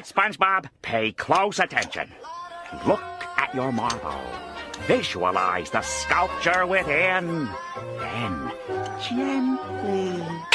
right, SpongeBob. Pay close attention. Look at your marble. Visualize the sculpture within. Then, gently.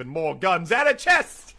Even more guns and a chest!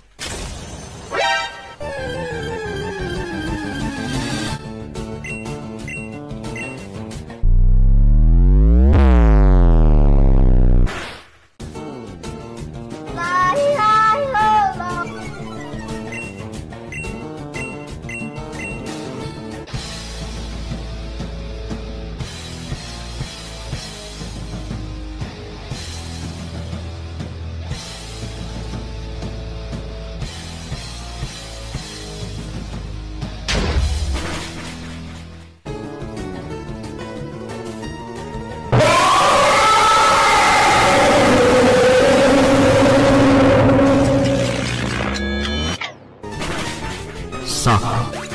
suck.